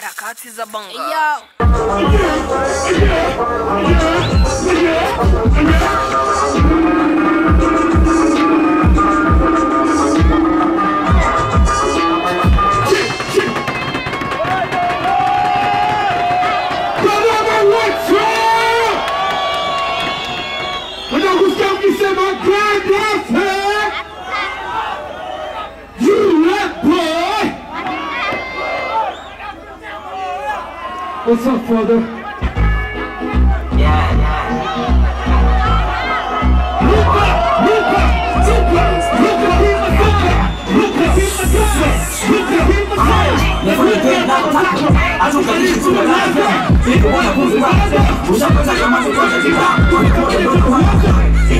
harakati za bongo. Yo. Unakosikia ukisema grand What's up, brother? Up, look up, look up, look my gun. My gun. My gun. I 你给我点工资吧，不想跟咱哥们儿做生意，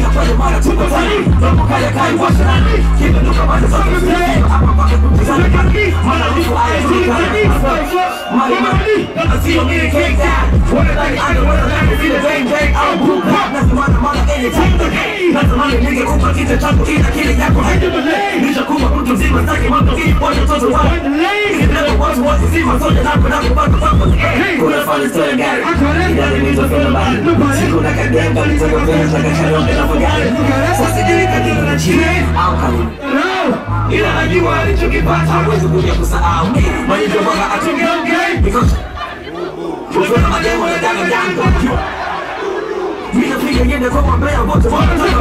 他妈的妈的出国才，怎么开也开我是男的，基本都他妈的三个字，俺妈妈的不比，你说俺也是你干的，妈的妈的，俺是有名的 king 家，我的代的我的代理是的 king king，妈的给你唱的歌，那是妈的你给我唱这唱不听不累，你想哭我不听，我个机会，我想做主，guy. ila najua alichokipata hawezi kuja kusahau mwenyewe mwaka atungeongei Kufuata mademo ya daga dango Mina piga yende kwa mambea wote wanataka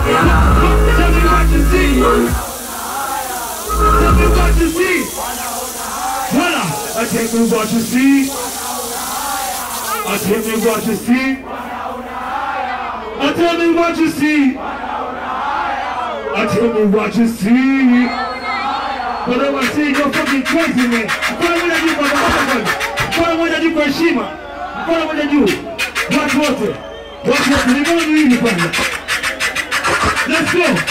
tell me what you see. Tell me what you see. Voila, I tell me what you see. I tell me what you see. I tell me what you see. I tell me what you see. Whatever I see, you're fucking crazy, man. Mkono moja juu kwa sababu Mkono moja juu kwa heshima. Mkono moja juu. Watu wote. Watu wote. Ni moja hili kwanza. Let's go.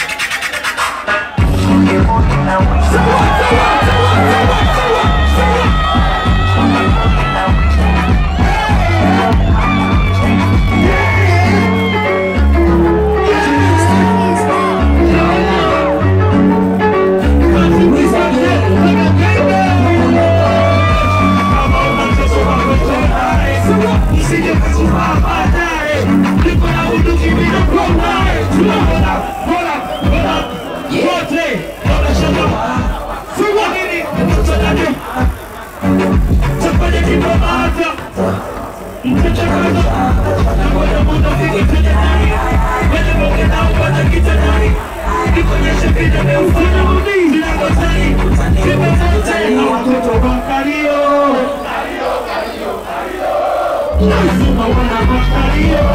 Lazima wana makalio.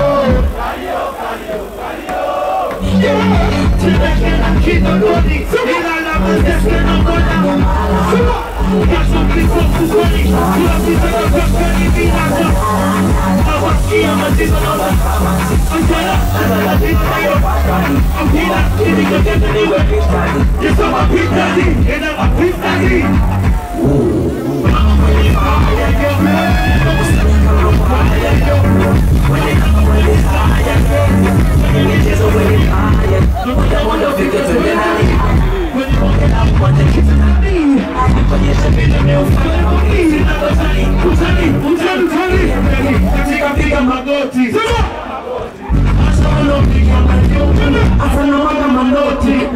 Tunakena kidogoni, ila la mzee na mbona. Ja sam tych chłopców boli Która ci tego gościa nie wina go Awacji, awacji, awacji Antena, dystają Ogina, kiedy go nie zmieniły Jest sama pizza, jedna ma pizza, Yeah, yeah. Niwe. Yesu mapitani, ina Katika Piga magoti. Afana mwaga manoti.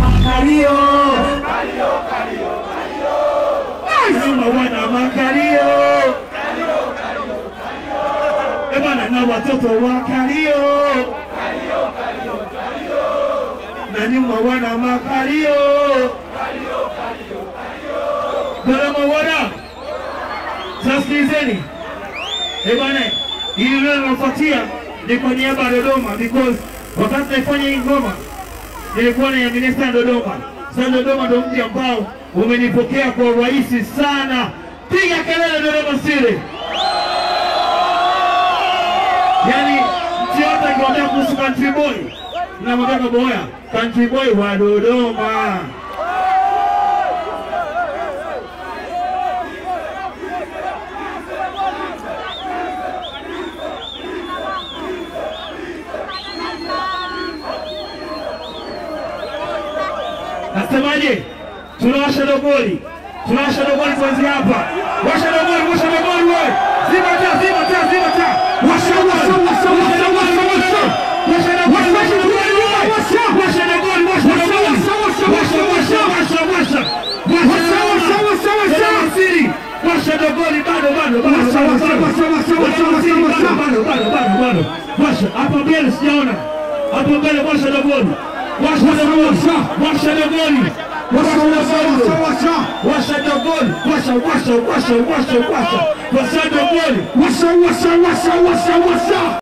Makalio. Lazima wana makalio. Eh bana, na watoto wa kalio. Na nyuma wana makalio. Dada Mawara, Sasa sikilizeni. Eh bwana, hili leo linalofuatia ni kwa niaba ya Dodoma because wakati naifanya hii ngoma nilikuwa na minister Dodoma. Sasa Dodoma ndio mji ambao umenipokea kwa urahisi sana. Piga kelele Dodoma City. Yaani mtu yote akiongea kuhusu country boy namwambia Kaboya, country boy wa Dodoma. Nasemaje? Tunawasha dogoli, tunawasha dogoli kuanzia hapa. Washa dogoli, washa dogoli wewe. Zima taa, zima taa, zima taa. Washa, washa, mano, baixa, baixa, baixa, baixa, baixa, baixa, baixa, mano, mano, mano, mano, baixa, a Palmeiras, Tiana, a Palmeiras, baixa da bola, baixa da bola, baixa da bola, Baixa da bola, baixa da bola, baixa, baixa, baixa, baixa, baixa, baixa da bola, baixa, baixa, baixa, baixa, baixa.